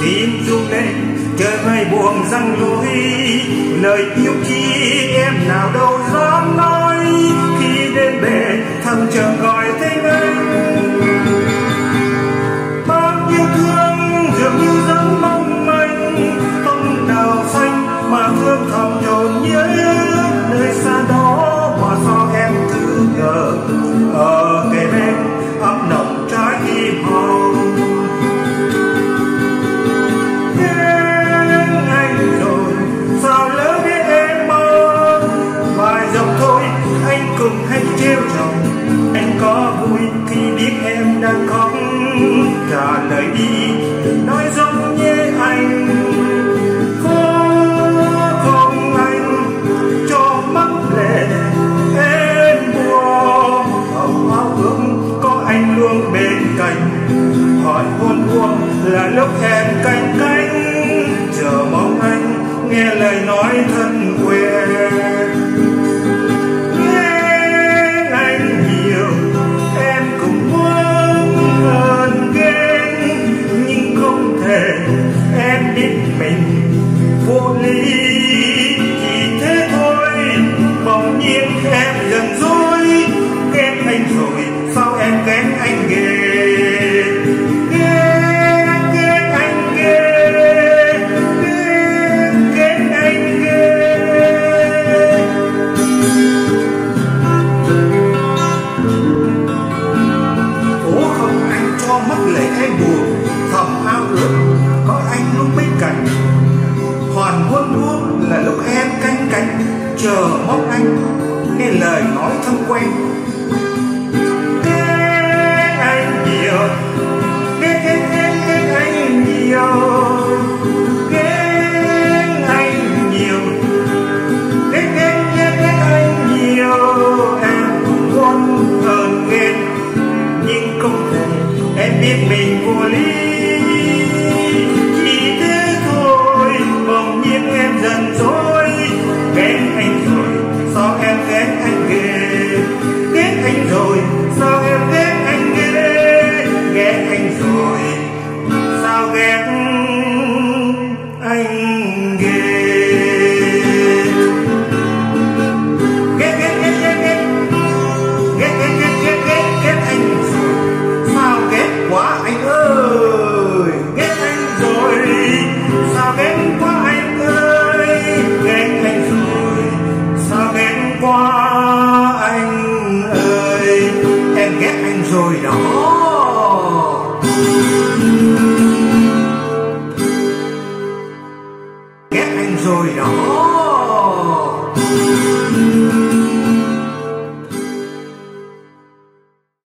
tim rung lên trời vây buồn răng lối lời yêu khi em nào đâu dám nói. Khi đêm về thầm chờ gọi tên anh trả lời đi. Nói giống như anh, có không anh cho mắt lệ em buồn hồng áo ước có anh luôn bên cạnh. Hỏi hôn buông là lúc em canh cánh. Chờ mong anh nghe lời nói thật. mình vô lý. thân quen. Oh. đó